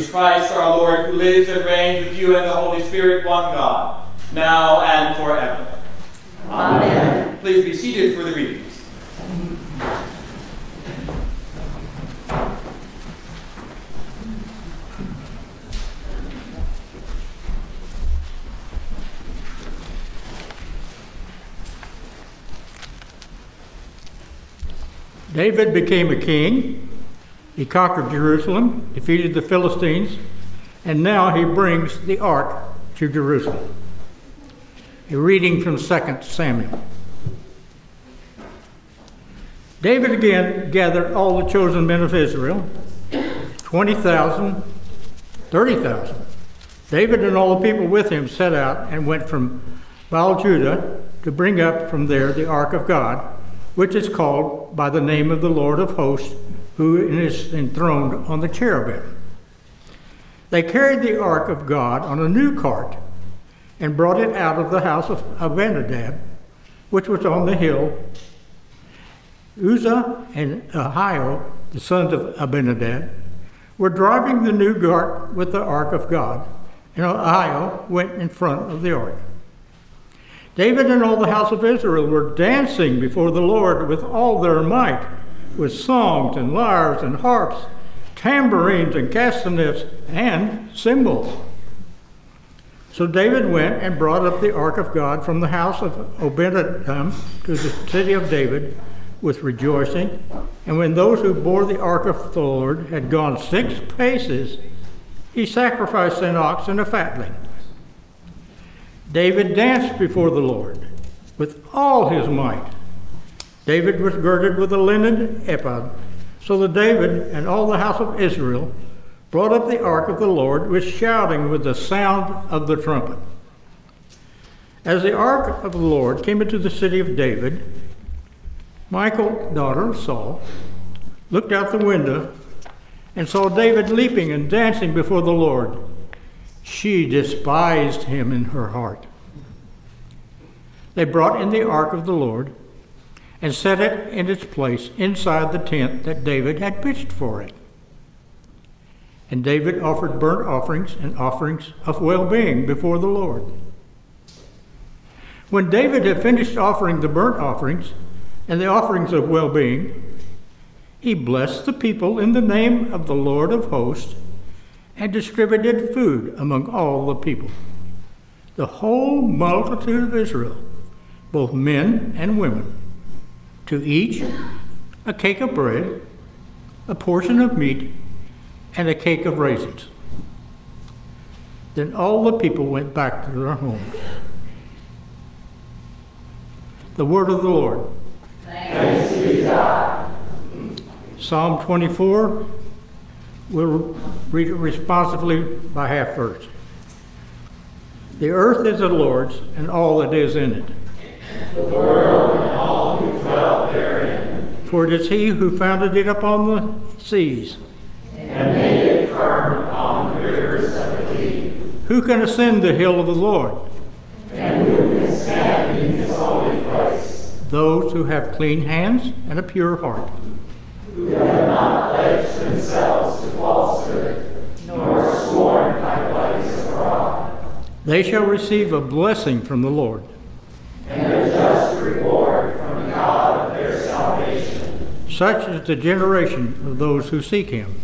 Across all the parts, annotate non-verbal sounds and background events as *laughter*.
Jesus Christ, our Lord, who lives and reigns with you and the Holy Spirit, one God, now and forever. Amen. Please be seated for the readings. David became a king. He conquered Jerusalem, defeated the Philistines, and now he brings the ark to Jerusalem. A reading from 2 Samuel. David again gathered all the chosen men of Israel 20,000, 30,000. David and all the people with him set out and went from Baal Judah to bring up from there the ark of God which is called by the name of the Lord of hosts, who is enthroned on the cherubim. They carried the ark of God on a new cart and brought it out of the house of Abinadab, which was on the hill. Uzzah and Ahio, the sons of Abinadab, were driving the new cart with the ark of God, and Ahio went in front of the ark. David and all the house of Israel were dancing before the Lord with all their might, with songs and lyres and harps, tambourines and castanets, and cymbals. So David went and brought up the ark of God from the house of Obed-Edom to the city of David with rejoicing. And when those who bore the ark of the Lord had gone six paces, he sacrificed an ox and a fatling. David danced before the Lord with all his might. David was girded with a linen ephod. So the David and all the house of Israel brought up the ark of the Lord with shouting with the sound of the trumpet. As the ark of the Lord came into the city of David, Michal, daughter of Saul, looked out the window and saw David leaping and dancing before the Lord. She despised him in her heart. They brought in the ark of the Lord and set it in its place inside the tent that David had pitched for it. And David offered burnt offerings and offerings of well being before the Lord. When David had finished offering the burnt offerings and the offerings of well being, he blessed the people in the name of the Lord of hosts and distributed food among all the people. The whole multitude of Israel, both men and women, to each a cake of bread, a portion of meat, and a cake of raisins. Then all the people went back to their homes. The word of the Lord. Thanks be God. Psalm 24, We'll read it responsively by half verse. The earth is the Lord's, and all that is in it. The world help therein. For it is he who founded it upon the seas. And made it firm upon the rivers of the deep. Who can ascend the hill of the Lord? And who can stand in his holy place? Those who have clean hands and a pure heart. Who have not pledged themselves to falsehood, nor sworn by lies of fraud. They shall receive a blessing from the Lord. And a just reward. Such is the generation of those who seek him.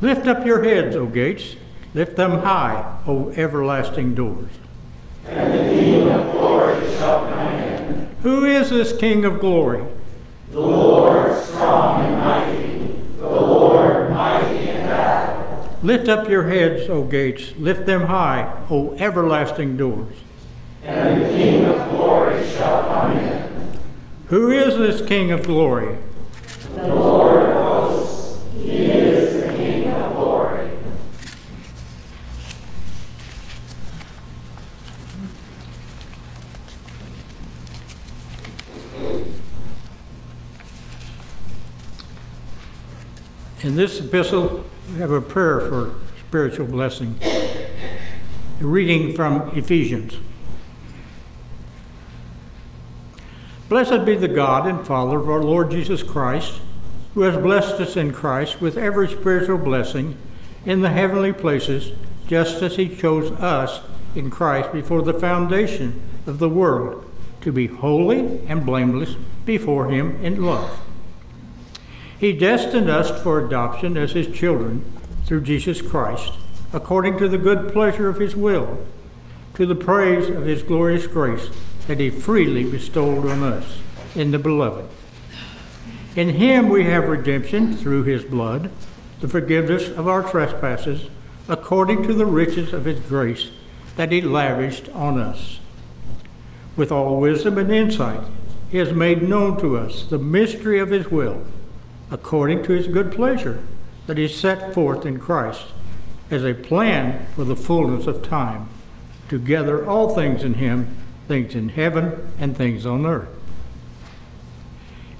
Lift up your heads, O gates, lift them high, O everlasting doors. And the King of glory shall come in. Who is this King of glory? The Lord strong and mighty, the Lord mighty in battle. Lift up your heads, O gates, lift them high, O everlasting doors. And the King of glory shall come in. Who is this King of glory? The Lord of hosts, he is the King of glory. In this epistle, we have a prayer for spiritual blessing. A reading from Ephesians. Blessed be the God and Father of our Lord Jesus Christ, who has blessed us in Christ with every spiritual blessing in the heavenly places, just as he chose us in Christ before the foundation of the world, to be holy and blameless before him in love. He destined us for adoption as his children through Jesus Christ, according to the good pleasure of his will, to the praise of his glorious grace that he freely bestowed on us in the beloved. In him we have redemption through his blood, the forgiveness of our trespasses, according to the riches of his grace that he lavished on us. With all wisdom and insight, he has made known to us the mystery of his will, according to his good pleasure that he set forth in Christ as a plan for the fullness of time, to gather all things in him, things in heaven and things on earth.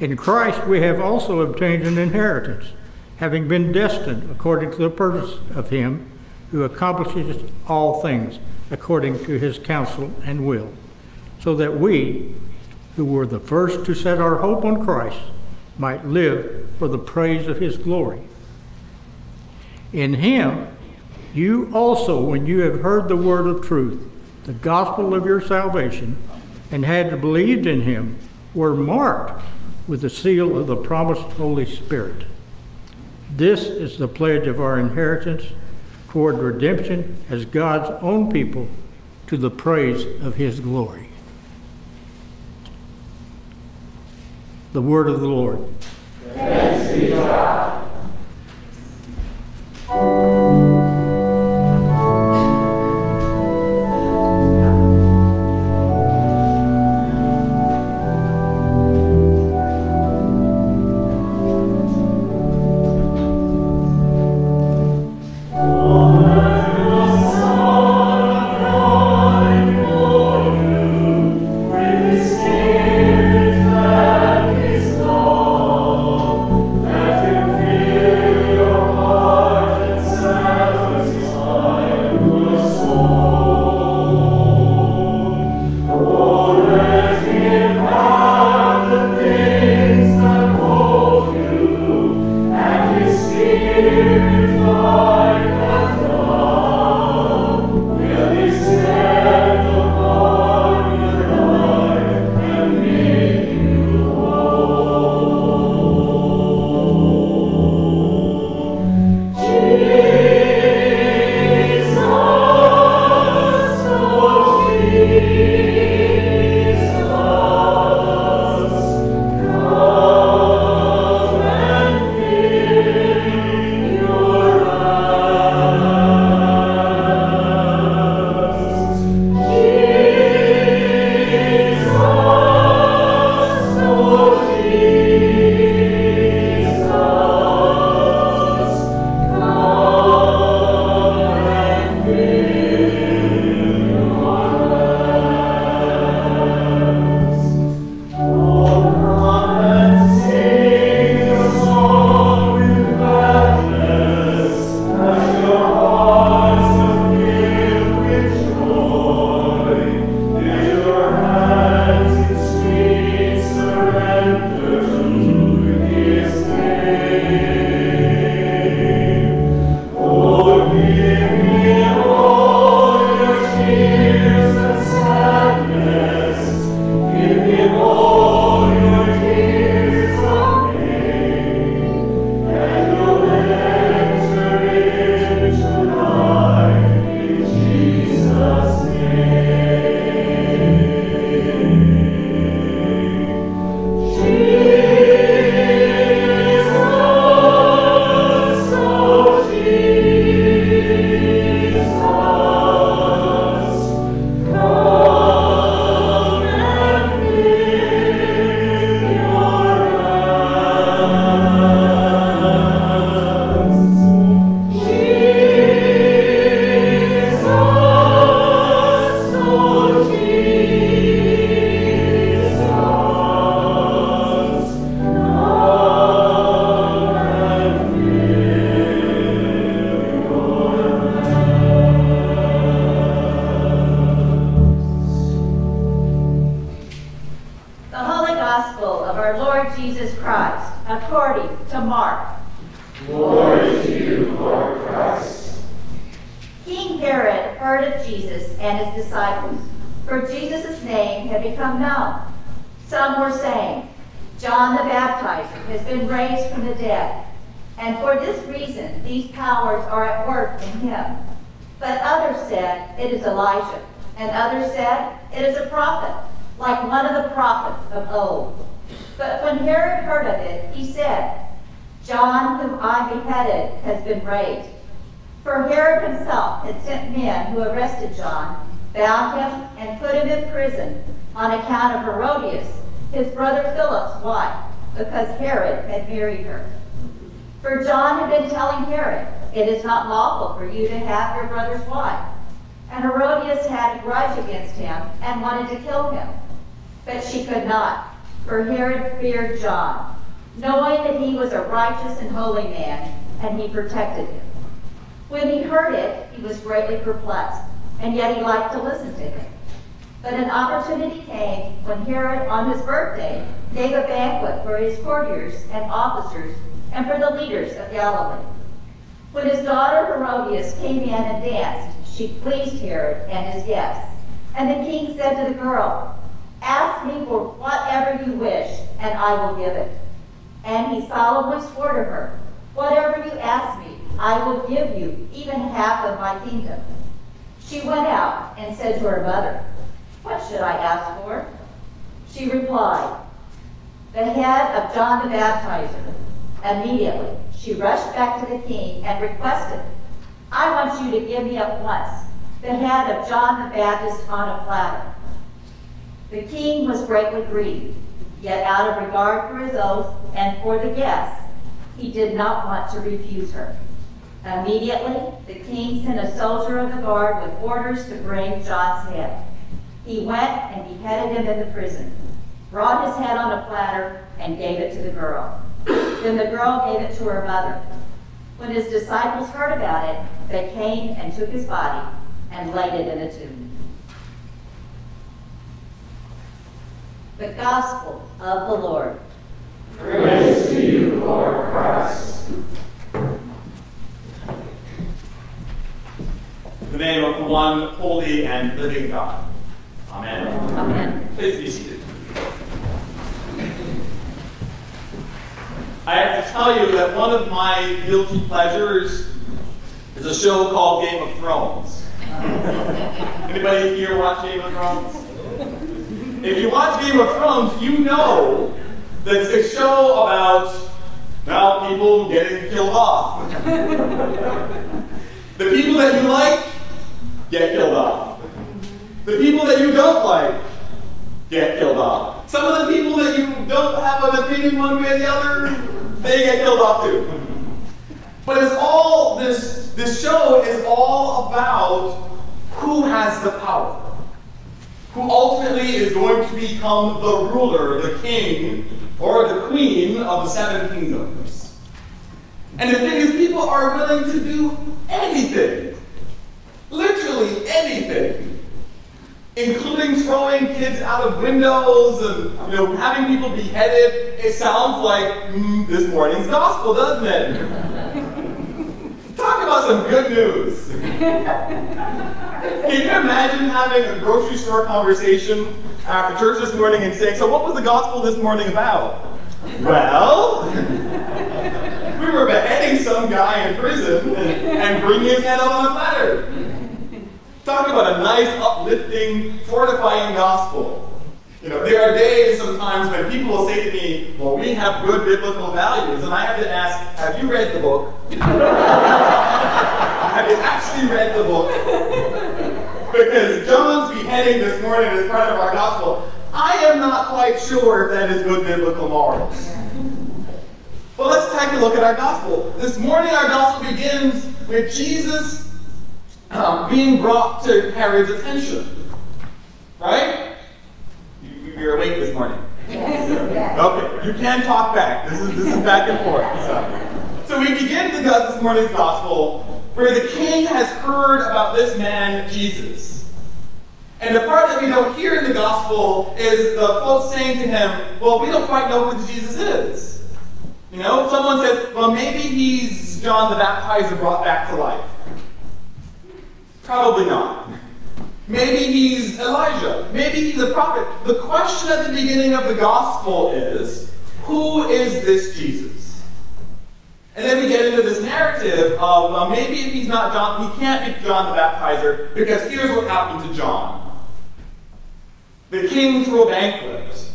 In Christ we have also obtained an inheritance, having been destined according to the purpose of him who accomplishes all things according to his counsel and will, so that we, who were the first to set our hope on Christ, might live for the praise of his glory. In him, you also, when you have heard the word of truth, the gospel of your salvation, and had believed in him, were marked with the seal of the promised Holy Spirit. This is the pledge of our inheritance toward redemption as God's own people to the praise of his glory. The word of the Lord. Thanks be to God. Herod himself had sent men who arrested John, bound him, and put him in prison on account of Herodias, his brother Philip's wife, because Herod had married her. For John had been telling Herod, It is not lawful for you to have your brother's wife. And Herodias had a grudge against him and wanted to kill him. But she could not, for Herod feared John, knowing that he was a righteous and holy man, and he protected him. When he heard it, he was greatly perplexed, and yet he liked to listen to him. But an opportunity came when Herod, on his birthday, gave a banquet for his courtiers and officers and for the leaders of Galilee. When his daughter Herodias came in and danced, she pleased Herod and his guests. And the king said to the girl, Ask me for whatever you wish, and I will give it. And he solemnly swore to her, Whatever you ask me, I will give you even half of my kingdom. She went out and said to her mother, What should I ask for? She replied, The head of John the Baptizer. Immediately, she rushed back to the king and requested, I want you to give me at once the head of John the Baptist on a platter. The king was greatly grieved, yet out of regard for his oath and for the guests, he did not want to refuse her. Immediately, the king sent a soldier of the guard with orders to bring John's head. He went and beheaded him in the prison, brought his head on a platter, and gave it to the girl. Then the girl gave it to her mother. When his disciples heard about it, they came and took his body and laid it in a tomb. The Gospel of the Lord. Praise to you, Lord Christ. The name of the one holy and living God. Amen. Amen. Please be seated. I have to tell you that one of my guilty pleasures is a show called Game of Thrones. *laughs* Anybody here watch Game of Thrones? If you watch Game of Thrones, you know that it's a show about now people getting killed off. *laughs* the people that you like get killed off. The people that you don't like get killed off. Some of the people that you don't have an opinion one way or the other, they get killed off too. But it's all this this show is all about who has the power. Who ultimately is going to become the ruler, the king, or the queen of the seven kingdoms. And the thing is, people are willing to do anything. Literally anything including throwing kids out of windows and you know having people beheaded. It sounds like mm, this morning's gospel, doesn't it? Talk about some good news. Can you imagine having a grocery store conversation after church this morning and saying, "So, what was the gospel this morning about?" Well, we were beheading some guy in prison and, and bringing his head on a platter. Talk about a nice, uplifting, fortifying gospel. You know, there are days sometimes when people will say to me, well, we have good biblical values, and I have to ask, have you read the book? *laughs* have you actually read the book? because John's beheading this morning is part of our gospel. I am not quite sure if that is good biblical morals. But let's take a look at our gospel. This morning, our gospel begins with Jesus um, being brought to Herod's attention. Right? You, you're awake this morning. Okay, you can talk back. This is this is back and forth. So, so we begin the, this morning's gospel where the king has heard about this man Jesus. And the part that we don't hear in the gospel is the folks saying to him, "Well, we don't quite know who Jesus is." You know, someone says, "Well, maybe he's John the Baptizer brought back to life." Probably not. Maybe he's Elijah. Maybe he's a prophet. The question at the beginning of the gospel is who is this Jesus? And then we get into this narrative of well, maybe if he's not John, he can't be John the Baptizer because here's what happened to John. The king threw a banquet,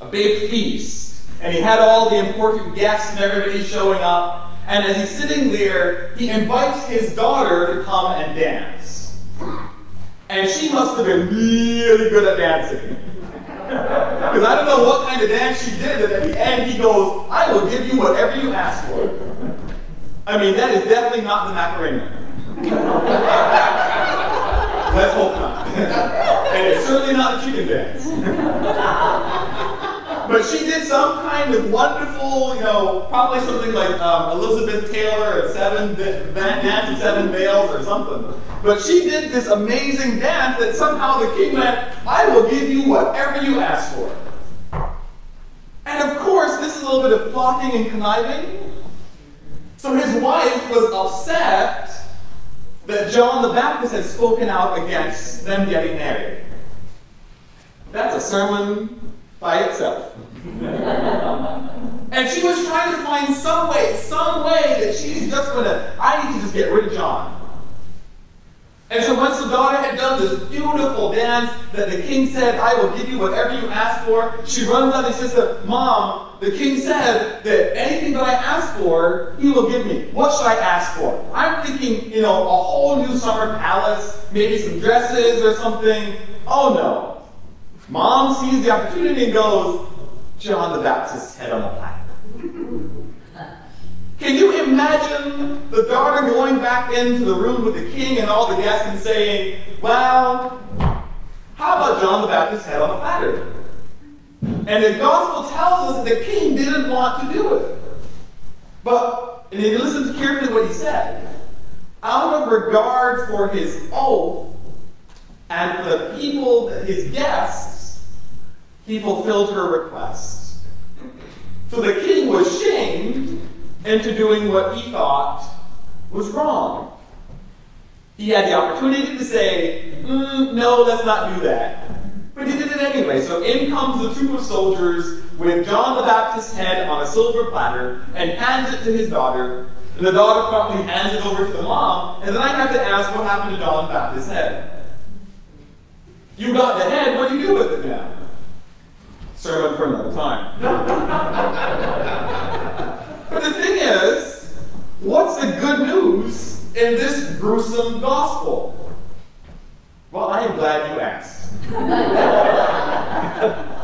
a big feast, and he had all the important guests and everybody showing up. And as he's sitting there, he invites his daughter to come and dance. And she must have been really good at dancing. *laughs* Because I don't know what kind of dance she did, and at the end he goes, I will give you whatever you ask for. I mean, that is definitely not the Macarena. *laughs* Let's hope not. *laughs* and it's certainly not the chicken dance. She did some kind of wonderful, you know, probably something like um, Elizabeth Taylor at Seven Dance in Seven Veils or something. But she did this amazing dance that somehow the king went, I will give you whatever you ask for. And of course, this is a little bit of plotting and conniving. So his wife was upset that John the Baptist had spoken out against them getting married. That's a sermon by itself. *laughs* and she was trying to find some way, some way that she's just gonna, I need to just get rid of John. And so once the daughter had done this beautiful dance that the king said, I will give you whatever you ask for, she runs out and says to Mom, the king said that anything that I ask for, he will give me. What should I ask for? I'm thinking, you know, a whole new summer palace, maybe some dresses or something. Oh no. Mom sees the opportunity and goes, John the Baptist's head on the platter. Can you imagine the daughter going back into the room with the king and all the guests and saying, Well, how about John the Baptist's head on the platter? And the gospel tells us that the king didn't want to do it. But, and you listen to carefully what he said, out of regard for his oath and for the people, his guests, he fulfilled her request. So the king was shamed into doing what he thought was wrong. He had the opportunity to say, mm, no, let's not do that. But he did it anyway. So in comes the troop of soldiers with John the Baptist's head on a silver platter and hands it to his daughter. And the daughter promptly hands it over to the mom. And then I have to ask what happened to John the Baptist's head. You got the head, what do you do with it now? Sermon for another time. *laughs* but the thing is, what's the good news in this gruesome gospel? Well, I am glad you asked. *laughs*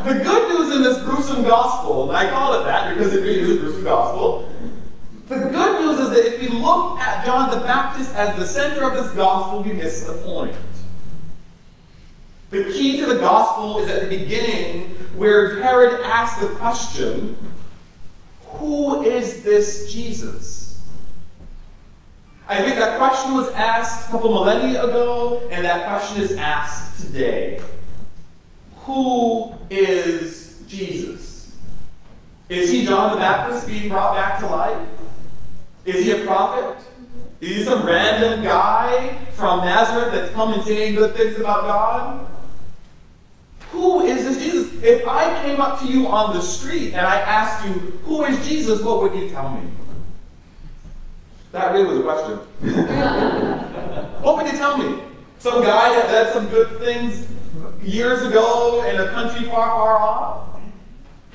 the good news in this gruesome gospel, and I call it that because it is a gruesome gospel, the good news is that if we look at John the Baptist as the center of this gospel, we miss the point. The key to the gospel is at the beginning where Herod asked the question, Who is this Jesus? I think that question was asked a couple millennia ago, and that question is asked today. Who is Jesus? Is he John the Baptist being brought back to life? Is he a prophet? Is he some random guy from Nazareth that's coming saying good things about God? Who is this Jesus? If I came up to you on the street and I asked you, Who is Jesus? what would you tell me? That really was a question. *laughs* what would you tell me? Some guy that did some good things years ago in a country far, far off?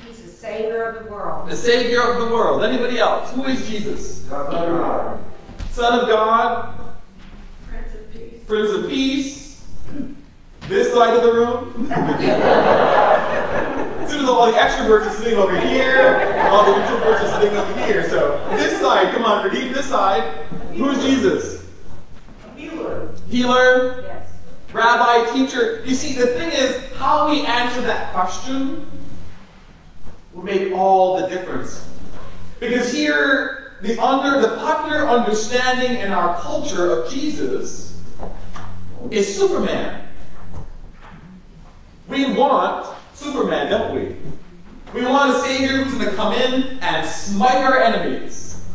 He's the Savior of the world. The Savior of the world. Anybody else? Who is Jesus? Son of God. Son of God, Prince of Peace. Prince of Peace. This side of the room. as soon as all the extroverts are sitting over here, all the introverts are sitting over here. So this side, come on, redeem this side. Who's Jesus? Healer. Healer, Yes. rabbi, teacher. You see, the thing is, how we answer that question will make all the difference. Because here, the under the popular understanding in our culture of Jesus is Superman. We want Superman, don't we? We want a savior who's going to come in and smite our enemies.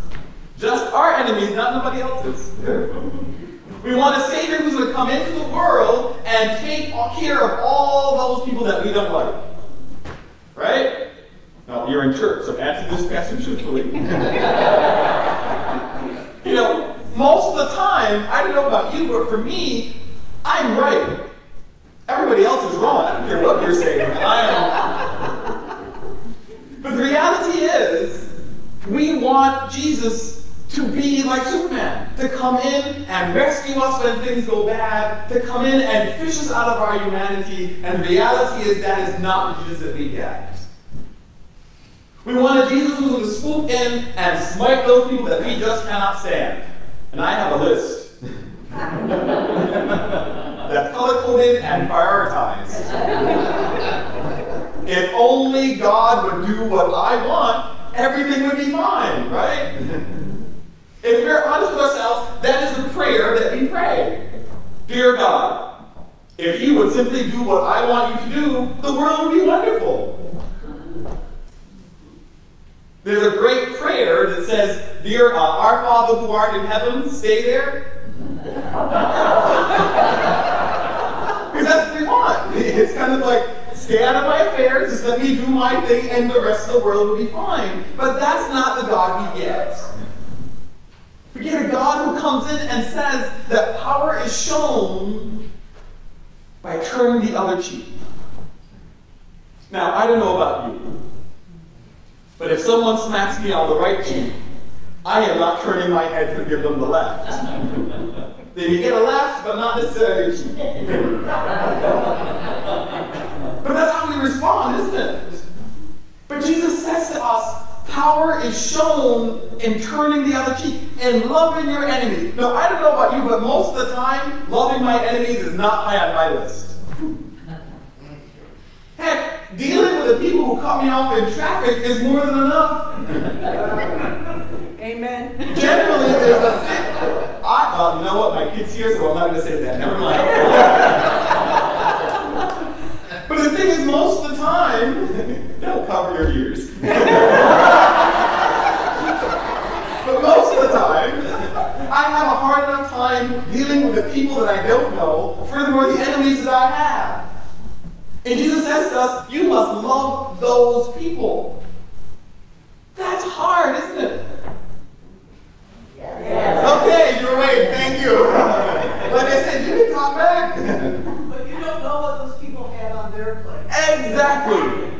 Just our enemies, not nobody else's. We want a Savior who's going to come into the world and take care of all those people that we don't like. Right? Now, you're in church, so answer this question truthfully. *laughs* you know, most of the time, I don't know about you, but for me, I'm right. Everybody else is wrong. I don't care what you're saying. I am. But the reality is, we want Jesus to be like Superman, to come in and rescue us when things go bad, to come in and fish us out of our humanity. And the reality is that is not the Jesus that we get. We want a Jesus who's going to swoop in and smite those people that we just cannot stand. And I have a list. *laughs* That's color coded and prioritized. if only God would do what I want, everything would be fine, right? if we're honest with ourselves, that is the prayer that we pray. Dear God, if you would simply do what I want you to do, the world would be wonderful. There's a great prayer that says, Dear uh, our Father who art in heaven, stay there. Because that's what we want. It's kind of like, stay out of my affairs, just let me do my thing, and the rest of the world will be fine. But that's not the God we get. We get a God who comes in and says that power is shown by turning the other cheek. Now, I don't know about you, but if someone smacks me on the right cheek, I am not turning my head to give them the left. Then you get a laugh, but not necessarily but that's how we respond, isn't it? But Jesus says to us, power is shown in turning the other cheek and loving your enemy. Now, I don't know about you, but most of the time, loving my enemies is not high on my list. Heck, dealing with the people who cut me off in traffic is more than enough. Amen. Generally, there's a. I, well, you know what? My kid's here, so I'm not going to say that. Never mind. *laughs* but the thing is, most of the time, that'll cover your ears. *laughs* but most of the time, I have a hard enough time dealing with the people that I don't know, furthermore, the enemies that I have. And Jesus says to us, you must love those people. That's hard, isn't it? Yes. Okay, you're right. Thank you. like I said, you can talk back. But you don't know what those people had on their plate. exactly.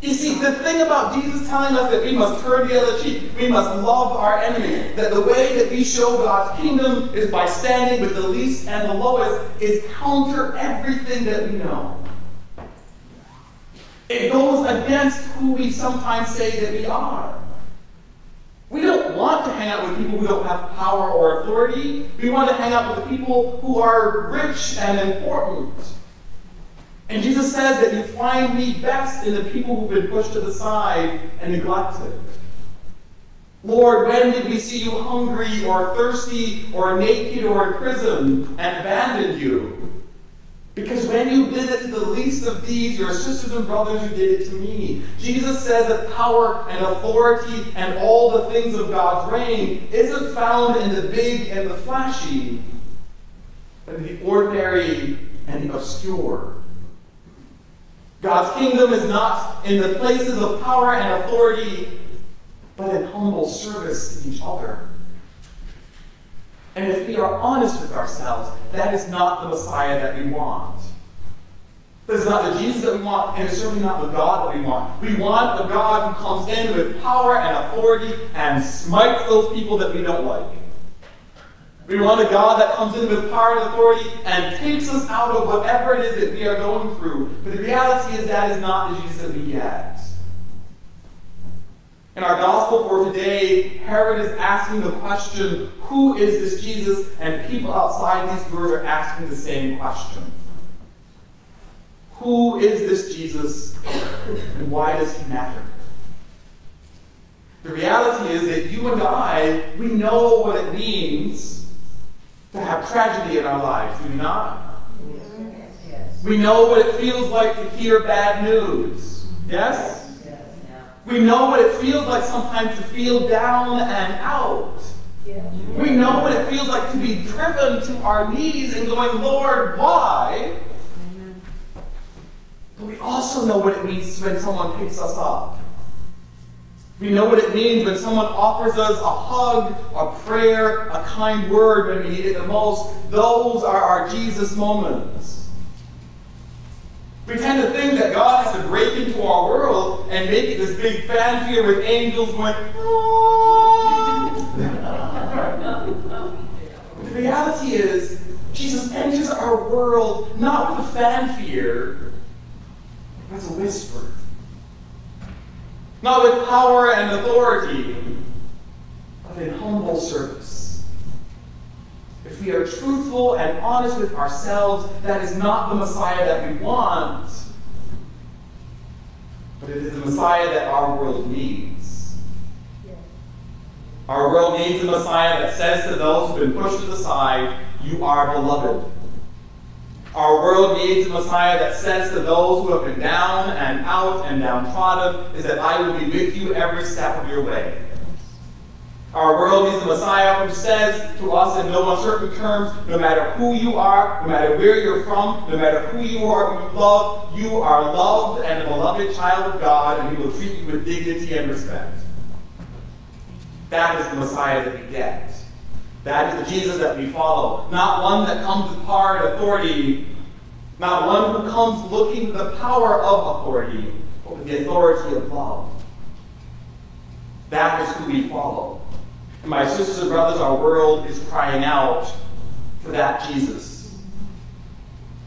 You see, the thing about Jesus telling us that we must turn the other cheek, we must love our enemy, that the way that we show God's kingdom is by standing with the least and the lowest, is counter everything that we know. It goes against who we sometimes say that we are. We don't want to hang out with people who don't have power or authority. We want to hang out with people who are rich and important. And Jesus says that you find me best in the people who've been pushed to the side and neglected. Lord, when did we see you hungry or thirsty or naked or in prison and abandoned you? Because when you did it to the least of these, your sisters and brothers, you did it to me. Jesus says that power and authority and all the things of God's reign isn't found in the big and the flashy, but in the ordinary and the obscure. God's kingdom is not in the places of power and authority, but in humble service to each other. And if we are honest with ourselves, that is not the Messiah that we want. This is not the Jesus that we want, and it's certainly not the God that we want. We want a God who comes in with power and authority and smites those people that we don't like. We want a God that comes in with power and authority and takes us out of whatever it is that we are going through. But the reality is that is not the Jesus that we get. In our gospel for today, Herod is asking the question, Who is this Jesus? And people outside these doors are asking the same question. Who is this Jesus? And why does he matter? The reality is that you and I, we know what it means to have tragedy in our lives, do we not? Yes. We know what it feels like to hear bad news. Yes? We know what it feels like sometimes to feel down and out. We know what it feels like to be driven to our knees and going, Lord, why? But we also know what it means when someone picks us up. We know what it means when someone offers us a hug, a prayer, a kind word when we need it the most. Those are our Jesus moments. We tend to think that God has to break into our world and make it this big fanfare with angels going, ah. the reality is, Jesus enters our world not with a fanfare, but as a whisper. Not with power and authority, but in humble service. If we are truthful and honest with ourselves, that is not the Messiah that we want, but it is the Messiah that our world needs. Our world needs a Messiah that says to those who've been pushed to the side, You are beloved. Our world needs a Messiah that says to those who have been down and out and downtrodden, is that I will be with you every step of your way. Our world is the Messiah who says to us in no uncertain terms, no matter who you are, no matter where you're from, no matter who you are, who you love, you are loved and a beloved child of God, and he will treat you with dignity and respect. That is the Messiah that we get. That is the Jesus that we follow. Not one that comes with power and authority, not one who comes looking for the power of authority, but with the authority of love. That is who we follow. My sisters and brothers, our world is crying out for that Jesus.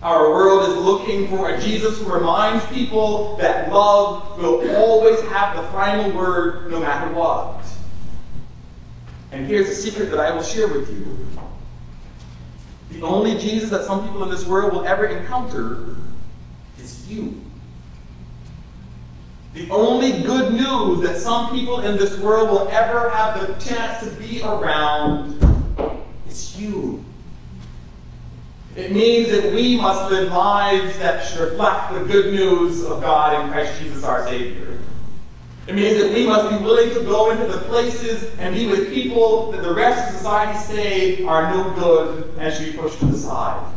Our world is looking for a Jesus who reminds people that love will always have the final word no matter what. And here's the secret that I will share with you. The only Jesus that some people in this world will ever encounter is you. The only good news that some people in this world will ever have the chance to be around is you. It means that we must live lives that reflect the good news of God in Christ Jesus our Savior. It means that we must be willing to go into the places and be with people that the rest of society say are no good and should be pushed to the side.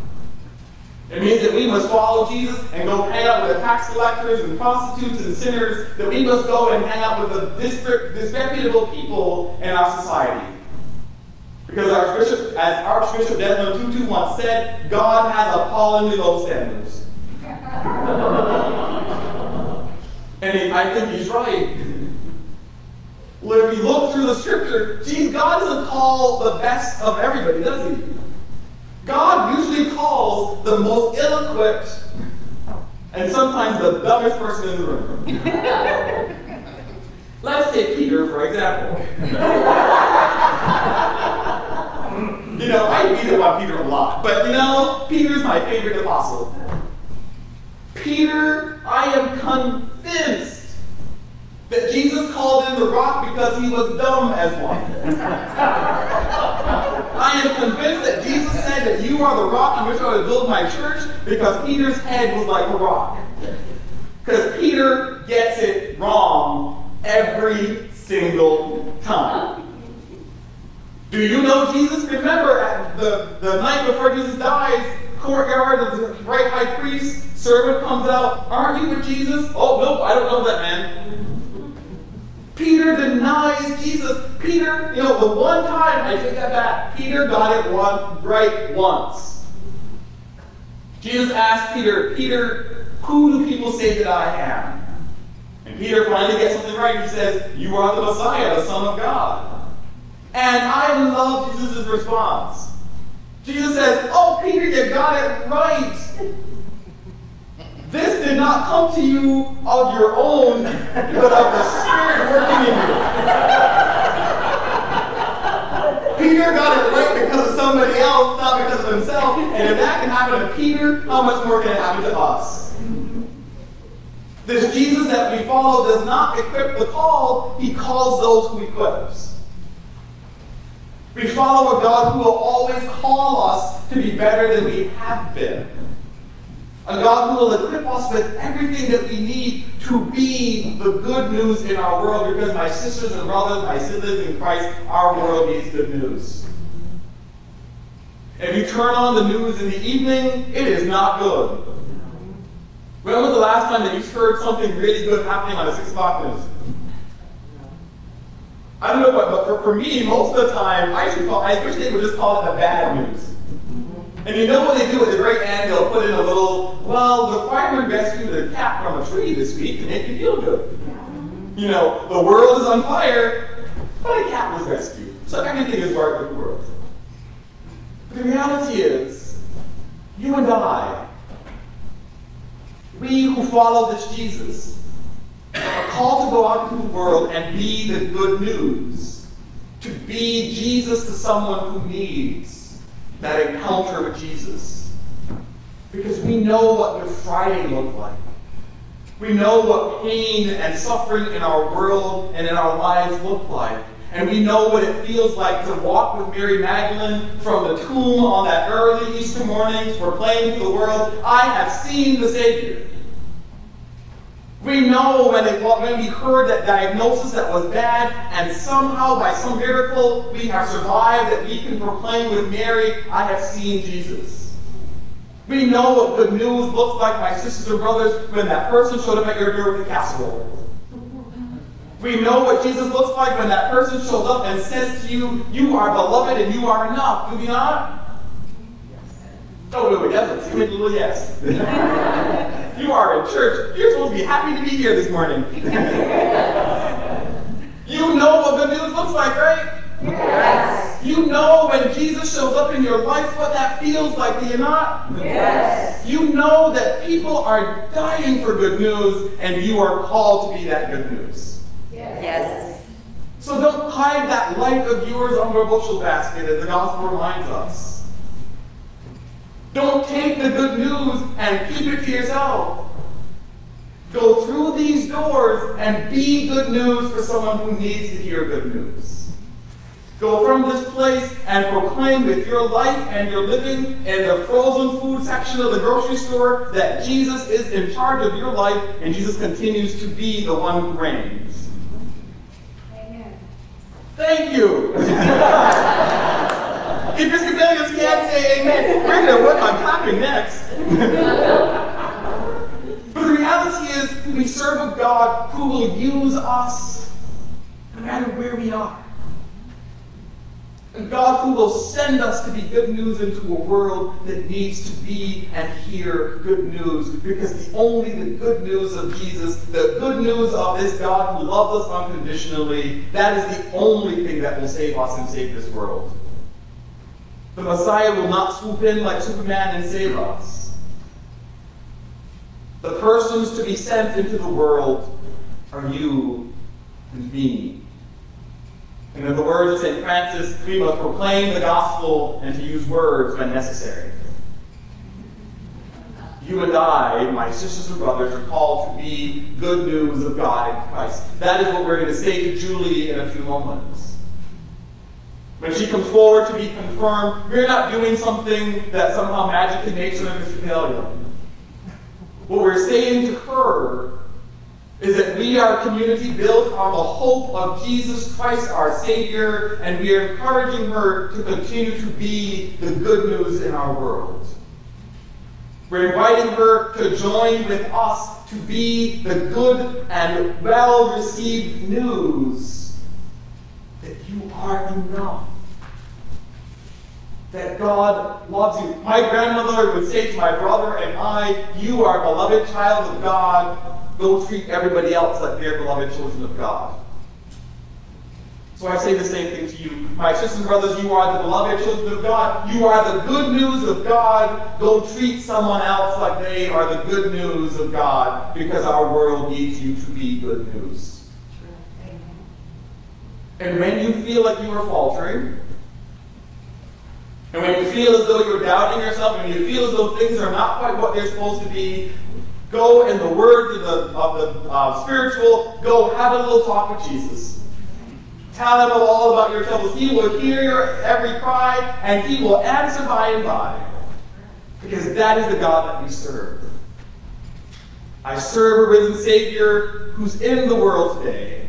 It means that we must follow Jesus and go hang out with the tax collectors and prostitutes and sinners, that we must go and hang out with the disreputable people in our society. Because Archbishop, as Archbishop Desmond Tutu once said, God has appallingly low standards. *laughs* And I think he's right. Well, if you look through the scripture, geez, God doesn't call the best of everybody, does he? God usually calls the most ill equipped and sometimes the dumbest person in the room. *laughs* Let's take Peter, for example. *laughs* you know, I beat up on Peter a lot, but you know, Peter's my favorite apostle. Peter, I am convinced that Jesus called him the rock because he was dumb as one. I am convinced that Jesus said that you are the rock on which I will build my church because Peter's head was like a rock. Because Peter gets it wrong every single time. Do you know Jesus? Remember, the, the night before Jesus dies, courtyard of the great high priest, servant comes out, Aren't you with Jesus? Oh, nope, I don't know that man. Peter denies Jesus. Peter, you know, the one time, I take that back, Peter got it one, right once. Jesus asked Peter, Peter, who do people say that I am? And Peter finally gets something right. He says, You are the Messiah, the Son of God. And I love Jesus' response. Jesus says, Oh, Peter, you got it right. This did not come to you of your own, but of the Spirit working in you. Peter got it right because of somebody else, not because of himself. And if that can happen to Peter, how much more can it happen to us? This Jesus that we follow does not equip the called, he calls those who equips. We follow a God who will always call us to be better than we have been. A God who will equip us with everything that we need to be the good news in our world because my sisters and brothers, my siblings in Christ, our world needs good news. If you turn on the news in the evening, it is not good. When was the last time that you heard something really good happening on a 6 o'clock news? I don't know, but, but for, for me, most of the time, I, call, I wish they would just call it the bad news. And you know what they do at the great end? They'll put in a little, well, the fireman rescued a cat from a tree this week to make you feel good. You know, the world is on fire, but a cat was rescued. So everything is right with the world. But the reality is, you and I, we who follow this Jesus, are called to go out into the world and be the good news. To be Jesus to someone who needs that encounter with Jesus. Because we know what Good Friday looked like. We know what pain and suffering in our world and in our lives look like. And we know what it feels like to walk with Mary Magdalene from the tomb on that early Easter morning, proclaim to the world, I have seen the Savior. We know when, it, when we heard that diagnosis that was bad, and somehow by some miracle we have survived, that we can proclaim with Mary, I have seen Jesus. We know what good news looks like, my sisters and brothers, when that person showed up at your door with a casserole. We know what Jesus looks like when that person shows up and says to you, You are beloved and you are enough. Do we not? Oh, wait, that's a timid little yes. *laughs* you are in church. You're supposed to be happy to be here this morning. *laughs* you know what good news looks like, right? Yes. You know when Jesus shows up in your life what that feels like, do you not? Yes. You know that people are dying for good news and you are called to be that good news. Yes. So don't hide that light of yours under a bushel basket as the gospel reminds us. Don't take the good news and keep it to yourself. Go through these doors and be good news for someone who needs to hear good news. Go from this place and proclaim with your life and your living in the frozen food section of the grocery store that Jesus is in charge of your life and Jesus continues to be the one who reigns. Amen. Thank you. *laughs* Episcopalians can't say amen. We're going to work on clapping next. *laughs* but the reality is, we serve a God who will use us no matter where we are. A God who will send us to be good news into a world that needs to be and hear good news. Because the only the good news of Jesus, the good news of this God who loves us unconditionally, that is the only thing that will save us and save this world. The Messiah will not swoop in like Superman and save us. The persons to be sent into the world are you and me. And in the words of St. Francis, we must proclaim the gospel and to use words when necessary. You and I, my sisters and brothers, are called to be good news of God in Christ. That is what we're going to say to Julie in a few moments. When she comes forward to be confirmed, we're not doing something that somehow magically makes her an Episcopalian. What we're saying to her is that we are a community built on the hope of Jesus Christ, our Savior, and we are encouraging her to continue to be the good news in our world. We're inviting her to join with us to be the good and well received news you are enough. That God loves you. My grandmother would say to my brother and I, You are a beloved child of God go treat everybody else like they're beloved children of God. So I say the same thing to you. My sisters and brothers, you are the beloved children of God. You are the good news of God. Go treat someone else like they are the good news of God because our world needs you to be good news. And when you feel like you are faltering, and when you feel as though you're doubting yourself, and you feel as though things are not quite what they're supposed to be, Go in the words of the, of the uh, spiritual, go have a little talk with Jesus. Tell him all about your troubles. He will hear your every cry, and he will answer by and by. Because that is the God that we serve. I serve a risen Savior who's in the world today,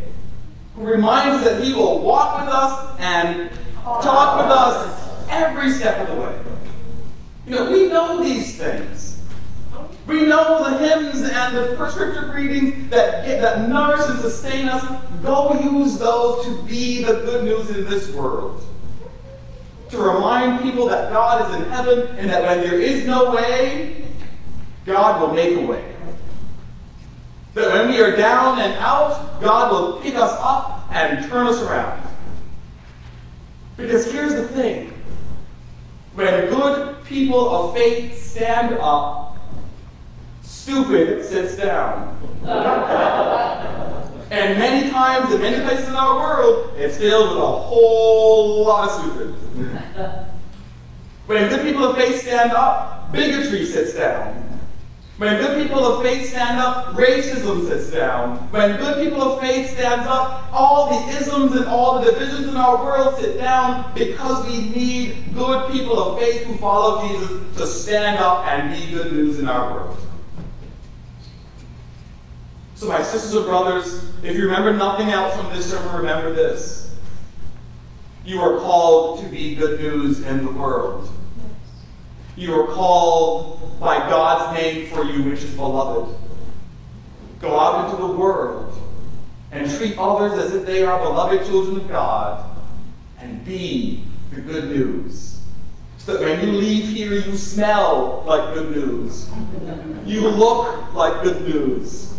who reminds us that He will walk with us and talk with us every step of the way. You know, we know these things. We know the hymns and the prescriptive readings that, get, that nourish and sustain us. Go use those to be the good news in this world. To remind people that God is in heaven and that when there is no way, God will make a way. That when we are down and out, God will pick us up and turn us around. Because here's the thing when good people of faith stand up, stupid sits down. *laughs* and many times, in many places in our world, it's filled with a whole lot of stupid. *laughs* when good people of faith stand up, bigotry sits down. When good people of faith stand up, racism sits down. When good people of faith stands up, all the isms and all the divisions in our world sit down because we need good people of faith who follow Jesus to stand up and be good news in our world. So, my sisters and brothers, if you remember nothing else from this sermon, remember this. You are called to be good news in the world. You are called by God's name for you, which is beloved. Go out into the world and treat others as if they are beloved children of God and be the good news. So that when you leave here, you smell like good news. You look like good news.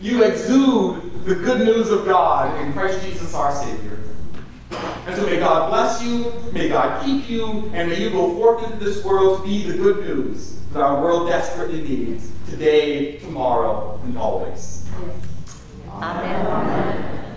You exude the good news of God in Christ Jesus our Savior. And so may God bless you, may God keep you, and may you go forth into this world to be the good news that our world desperately needs today, tomorrow, and always. Amen. Amen.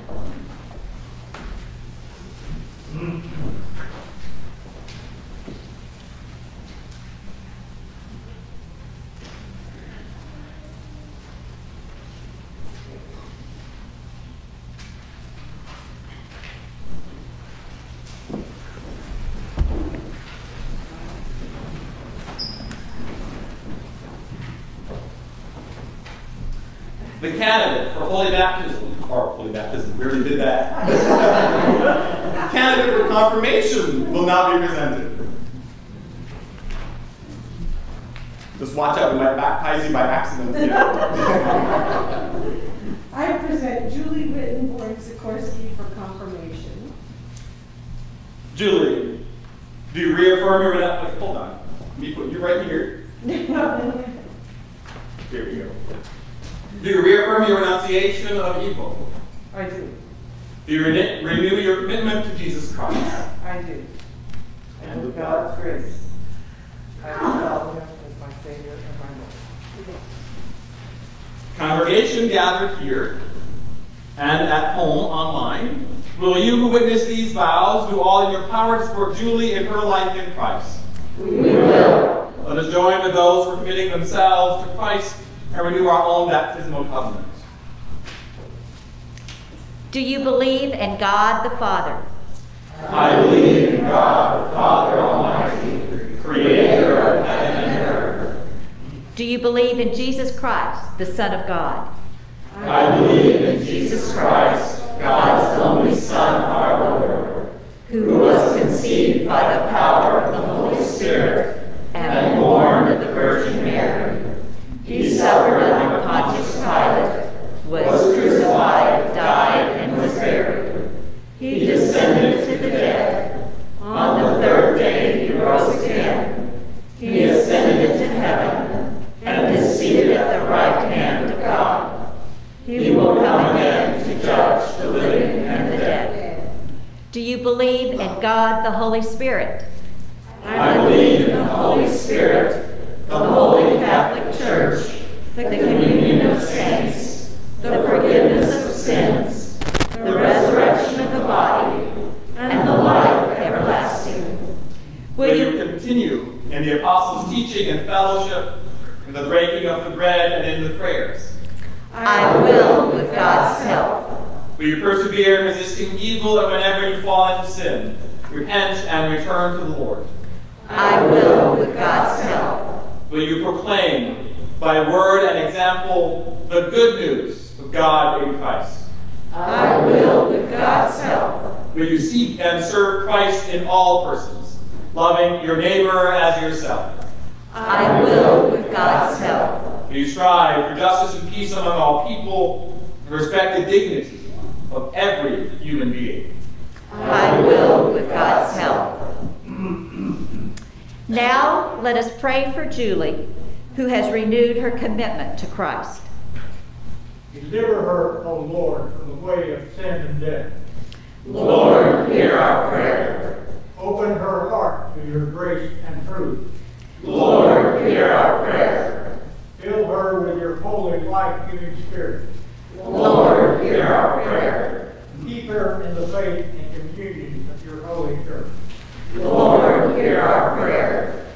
The candidate for holy baptism, or holy baptism, we already did that. *laughs* candidate for confirmation will now be presented. Just watch out, we might baptize you by accident. *laughs* I present Julie Wittenborn Sikorsky for confirmation. Julie, do you reaffirm your wait, hold on. Let me put you right here. Here we go. Do you reaffirm your renunciation of evil? I do. Do you re- renew your commitment to Jesus Christ? I do. And with God's grace, I follow him as my Savior and my Lord. Congregation gathered here and at home online, will you who witness these vows do all in your power to support Julie in her life in Christ? We will. Let us join with those who are committing themselves to Christ and renew our own baptismal covenant. Do you believe in God the Father? I believe in God, the Father Almighty, creator of heaven and earth. Do you believe in Jesus Christ, the Son of God? I believe in Jesus Christ, God's only Son, our Lord, who was conceived by the power of the Holy Spirit and born of the Virgin Mary. He suffered under Pontius Pilate, was crucified, died, and was buried. He descended to the dead. On the third day he rose again. He ascended into heaven and is seated at the right hand of God. He will come again to judge the living and the dead. Do you believe in God the Holy Spirit? I believe in the Holy Spirit, the Holy Catholic Church, the communion of saints, the forgiveness of sins, the resurrection of the body, and the life everlasting. Will you continue in the apostles' teaching and fellowship, in the breaking of the bread, and in the prayers? I will, with God's help. Will you persevere in resisting evil, and whenever you fall into sin, repent and return to the Lord? I will, with God's help. Will you proclaim by word and example the good news of God in Christ. I will, with God's help. Will you seek and serve Christ in all persons, loving your neighbor as yourself? I will, with God's help. Will you strive for justice and peace among all people and respect the dignity of every human being? I will, with God's help. Now, let us pray for Julie, who has renewed her commitment to Christ. Deliver her, O Lord, from the way of sin and death. Lord, hear our prayer. Open her heart to your grace and truth. Lord, hear our prayer. Fill her with your holy, life-giving spirit. Lord, hear our prayer. Keep her in the faith and communion of your holy church. Lord, hear our prayer.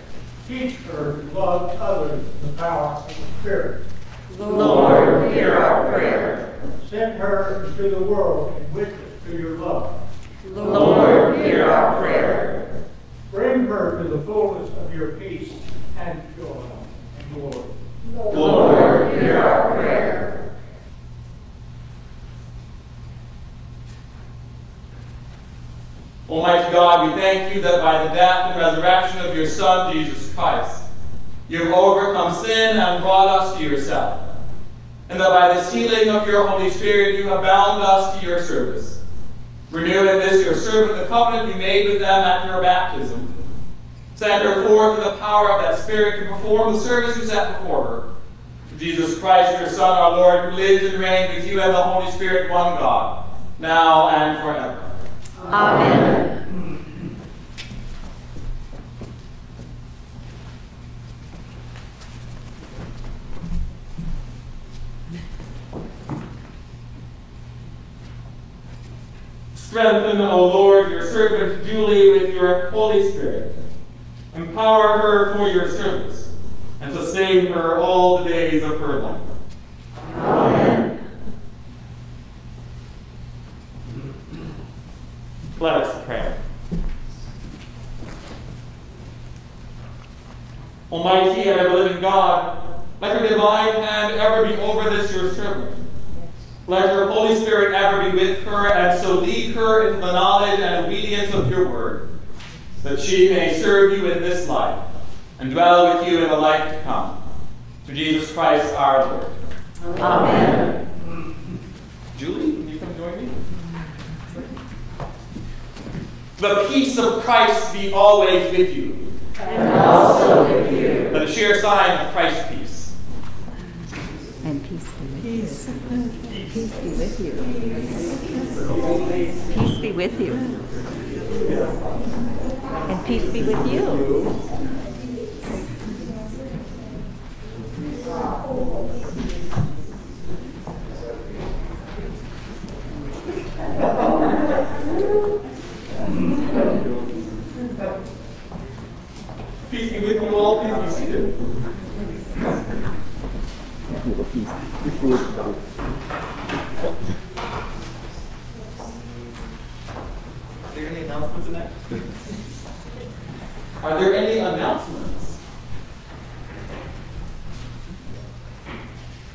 Teach her to love others in the power of the Spirit. Lord, hear our prayer. Send her into the world in witness to your love. Lord, hear our prayer. Bring her to the fullness of your peace and joy and glory. Lord, hear our prayer. Almighty God, we thank you that by the death and resurrection of your Son, Jesus Christ, you have overcome sin and brought us to yourself. And that by the sealing of your Holy Spirit, you have bound us to your service. Renew in this your servant the covenant you made with them at your baptism. Send her forth in the power of that Spirit to perform the service you set before her. To Jesus Christ, your Son, our Lord, who lives and reigns with you and the Holy Spirit, one God, now and forever. Amen. Strengthen, O Lord, your servant Julie with your Holy Spirit. Empower her for your service, and sustain her all the days of her life. Amen. Let us pray. Almighty and ever-living God, let your divine hand ever be over this your servant. Let your Holy Spirit ever be with her, and so lead her into the knowledge and obedience of your word, that she may serve you in this life and dwell with you in the life to come. Through Jesus Christ our Lord. Amen. Julie, can you come join me? The peace of Christ be always with you. And also with you. Let us share a sign of Christ's peace. And peace be with you. Peace be with you. Peace be with you. And peace be with you. Be with you all. Please be seated. Are there any announcements in that? Are there any announcements?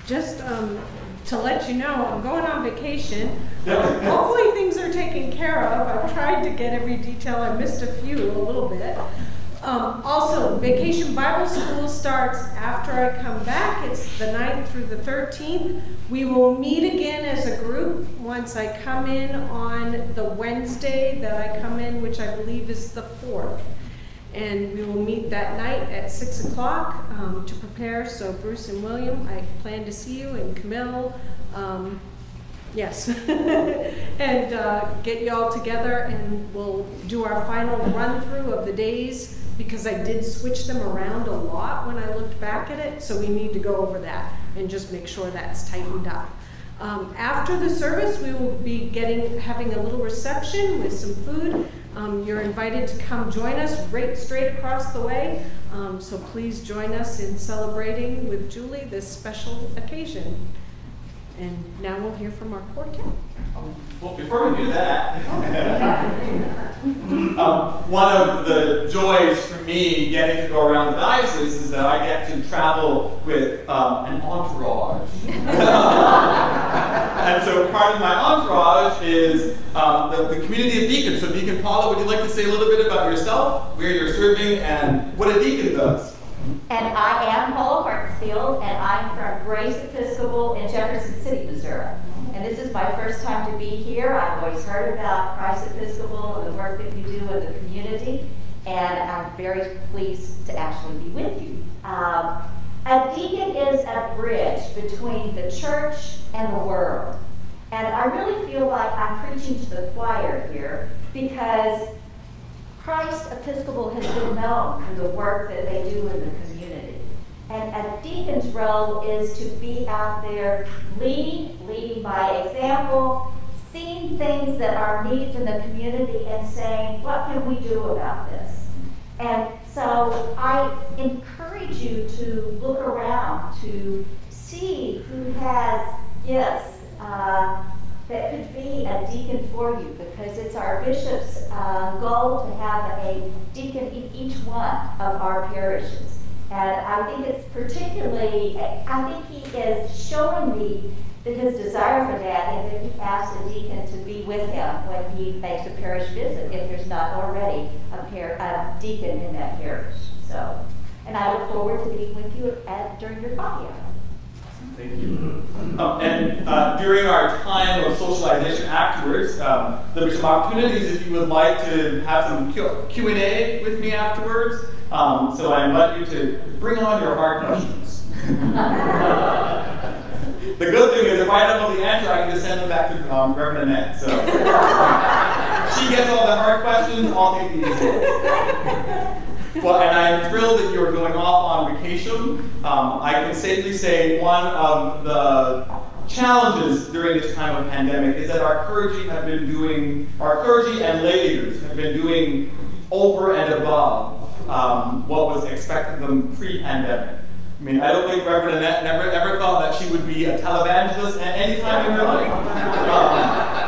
Just um, to let you know, I'm going on vacation. Hopefully, things are taken care of. I've tried to get every detail. I missed a few a little bit. Um, also, Vacation Bible School starts after I come back. It's the 9th through the 13th. We will meet again as a group once I come in on the Wednesday that I come in, which I believe is the 4th. And we will meet that night at 6 o'clock um, to prepare. So, Bruce and William, I plan to see you, and Camille. Um, yes. *laughs* and uh, get you all together, and we'll do our final run through of the days because I did switch them around a lot when I looked back at it. So, we need to go over that and just make sure that's tightened up. Um, after the service, we will be getting having a little reception with some food. Um, you're invited to come join us right straight across the way. Um, so please join us in celebrating with Julie this special occasion. And now we'll hear from our quartet. Well, before we do that, *laughs* um, one of the joys for me getting to go around the diocese is that I get to travel with um, an entourage. *laughs* and so part of my entourage is um, the, the community of deacons. So, Deacon Paula, would you like to say a little bit about yourself, where you're serving, and what a deacon does? And I am Paula Hartsfield, and I'm from Grace Episcopal in Jefferson City, Missouri. And this is my first time to be here. I've always heard about Christ Episcopal and the work that you do in the community, and I'm very pleased to actually be with you. Um, a deacon is a bridge between the church and the world. And I really feel like I'm preaching to the choir here because Christ Episcopal has been known for the work that they do in the community. And a deacon's role is to be out there leading, leading by example, seeing things that are needs in the community and saying, what can we do about this? And so I encourage you to look around to see who has gifts uh, that could be a deacon for you because it's our bishop's uh, goal to have a deacon in each one of our parishes. And I think it's particularly, I think he is showing me his desire for that and that he asks the deacon to be with him when he makes a parish visit if there's not already a, par- a deacon in that parish. So, and I look forward to being with you at, during your coffee hour. Thank you. Um, and uh, during our time of socialization afterwards, um, there'll be some opportunities if you would like to have some Q- and a with me afterwards. Um, so I invite you to bring on your hard questions. *laughs* the good thing is if I don't know the answer, I can just send them back to um, Reverend Annette. So *laughs* she gets all the hard questions, I'll take the easy ones. Well, and I'm thrilled that you're going off on vacation. Um, I can safely say one of the challenges during this time of pandemic is that our clergy have been doing, our clergy and lay leaders have been doing over and above um, what was expected of them pre-pandemic. I mean, I don't think Reverend Annette never ever thought that she would be a televangelist at any time in her life. Um,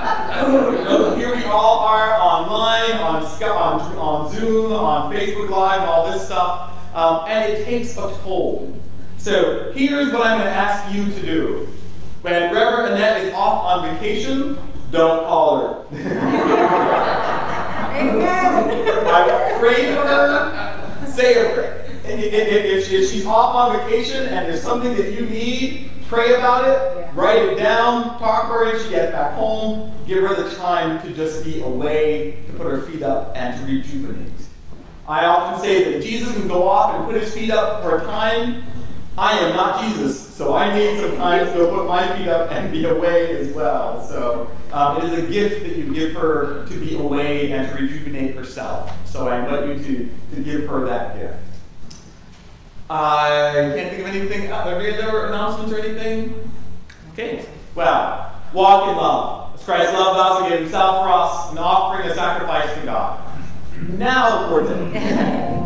here we all are online, on, on, on Zoom, on Facebook Live, all this stuff, um, and it takes a toll. So here's what I'm going to ask you to do. When Reverend Annette is off on vacation, don't call her. *laughs* I pray for her, *laughs* say a prayer. If, she's off on vacation and there's something that you need, pray about it, write it down, talk to her when she gets back home, give her the time to just be away, to put her feet up, and to rejuvenate. I often say that Jesus can go off and put his feet up for a time. I am not Jesus, so I need some time to go put my feet up and be away as well. So um, it is a gift that you give her to be away and to rejuvenate herself. So I invite you to, to give her that gift. I can't think of anything, uh, any other announcements or anything? Okay, well, walk in love. As Christ loved us and gave himself for us, an offering, a sacrifice to God. Now we're done. *laughs*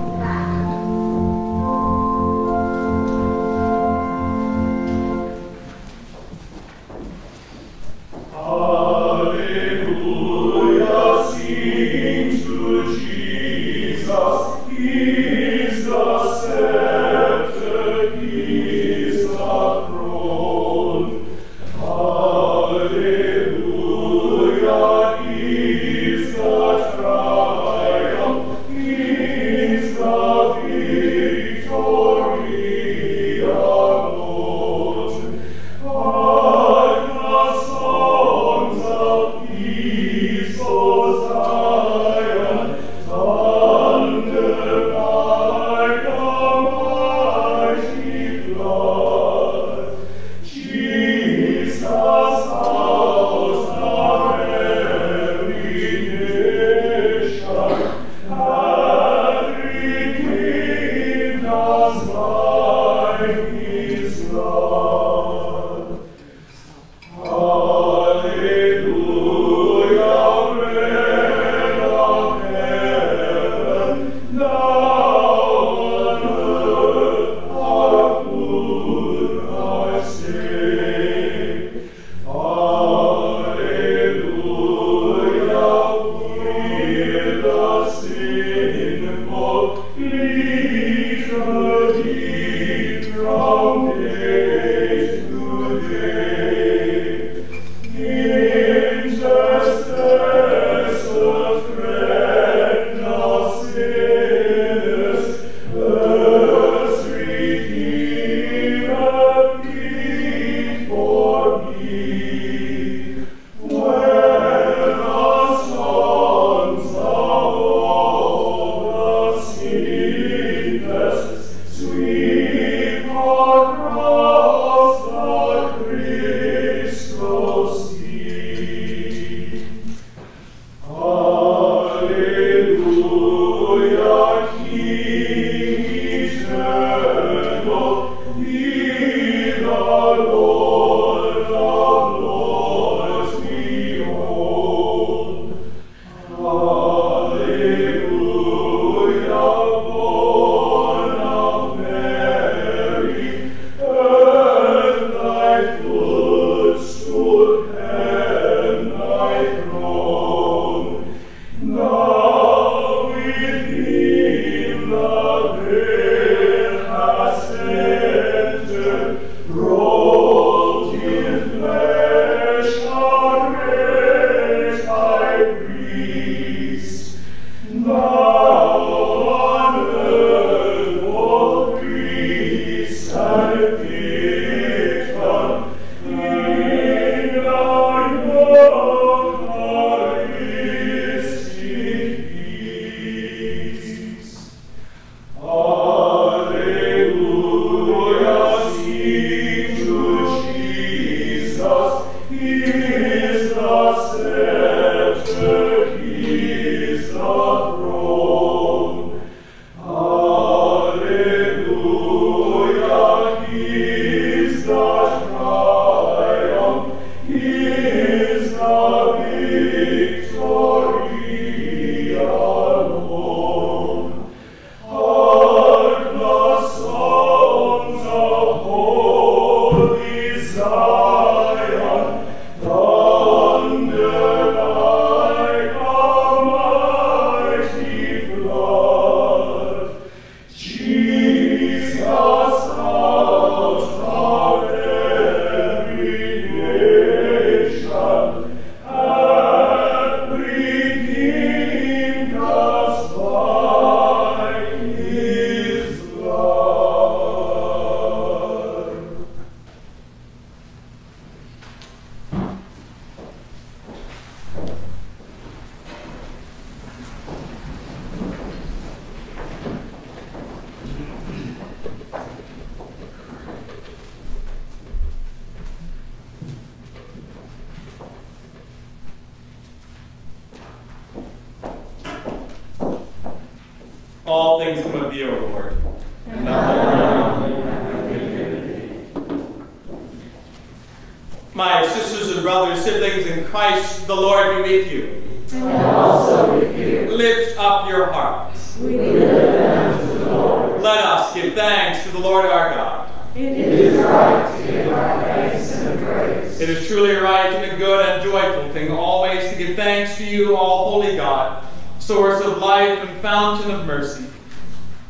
Christ, the Lord be with you. And also with you. Lift up your hearts. We lift them to the Lord. Let us give thanks to the Lord our God. It is right to give our thanks and praise. It is truly right and a good and joyful thing always to give thanks to you, all holy God, source of life and fountain of mercy.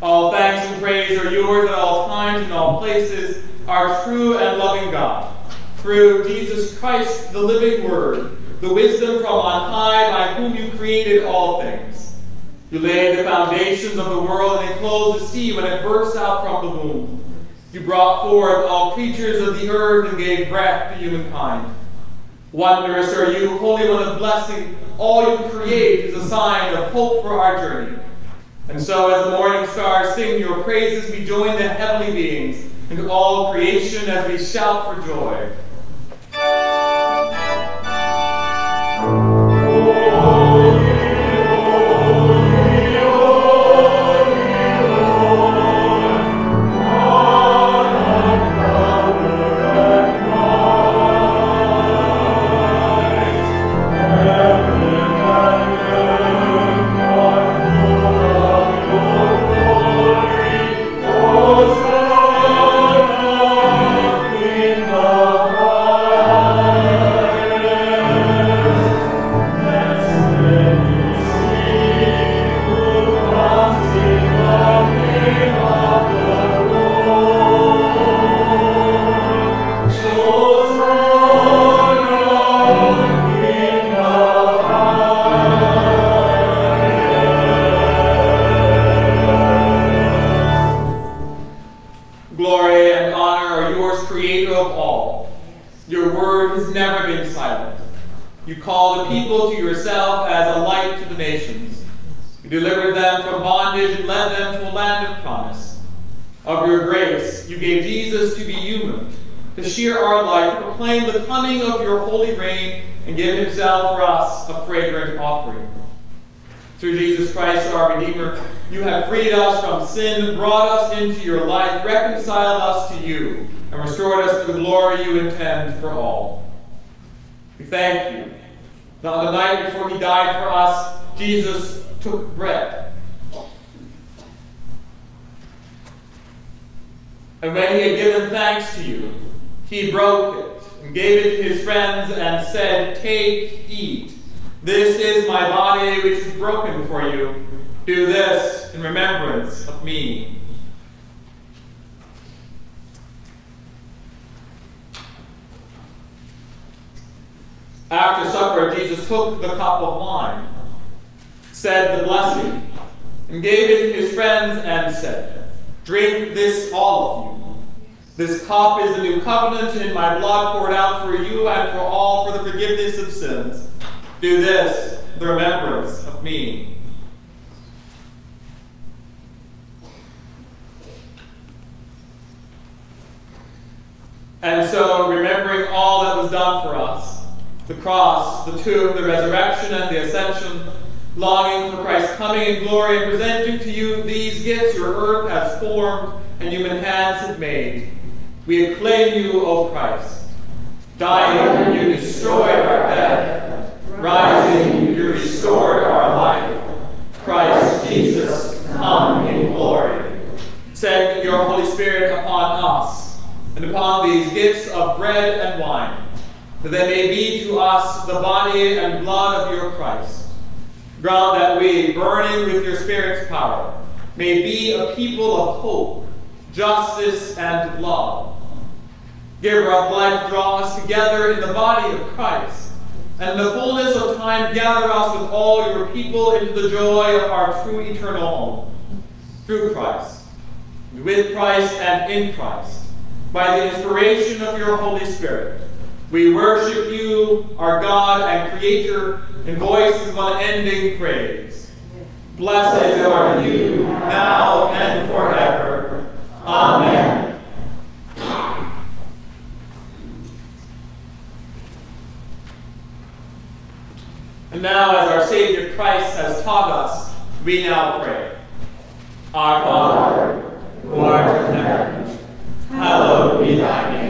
All thanks and praise are yours at all times and all places, our true and loving God. Through Jesus Christ, the living Word, the wisdom from on high by whom you created all things. You laid the foundations of the world and enclosed the sea when it burst out from the womb. You brought forth all creatures of the earth and gave breath to humankind. Wondrous are you, Holy One of blessing. All you create is a sign of hope for our journey. And so, as the morning stars sing your praises, we join the heavenly beings and all creation as we shout for joy. Fragrant offering. Through Jesus Christ, our Redeemer, you have freed us from sin, brought us into your life, reconciled us to you, and restored us to the glory you intend for all. We thank you that on the night before he died for us, Jesus took bread. And when he had given thanks to you, he broke it and gave it to his friends and said, Take, eat. This is my body which is broken for you. Do this in remembrance of me. After supper, Jesus took the cup of wine, said the blessing, and gave it to his friends and said, Drink this, all of you. This cup is the new covenant in my blood poured out for you and for all for the forgiveness of sins. Do this, the remembrance of me. And so, remembering all that was done for us the cross, the tomb, the resurrection, and the ascension longing for Christ's coming in glory, and presenting to you these gifts your earth has formed and human hands have made. We acclaim you, O Christ. Dying, you destroyed our death. Rising, you restored our life. Christ Jesus, come in glory. Send your Holy Spirit upon us and upon these gifts of bread and wine, that they may be to us the body and blood of your Christ. Grant that we, burning with your Spirit's power, may be a people of hope, justice, and love. Giver of life, draw us together in the body of Christ, and in the fullness of time gather us with all your people into the joy of our true eternal home. Through Christ, with Christ, and in Christ, by the inspiration of your Holy Spirit, we worship you, our God and Creator, in voice of unending praise. Blessed are you, now and forever. Amen. And now, as our Savior Christ has taught us, we now pray. Our Father, who art in heaven, hallowed be thy name.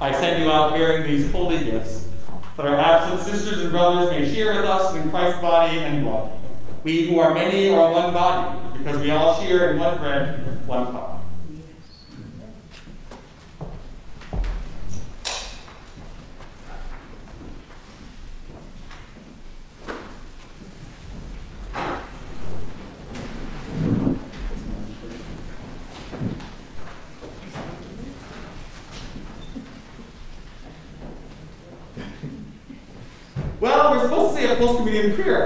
I send you out bearing these holy gifts, that our absent sisters and brothers may share with us in Christ's body and blood. We who are many are one body, because we all share in one bread in prayer.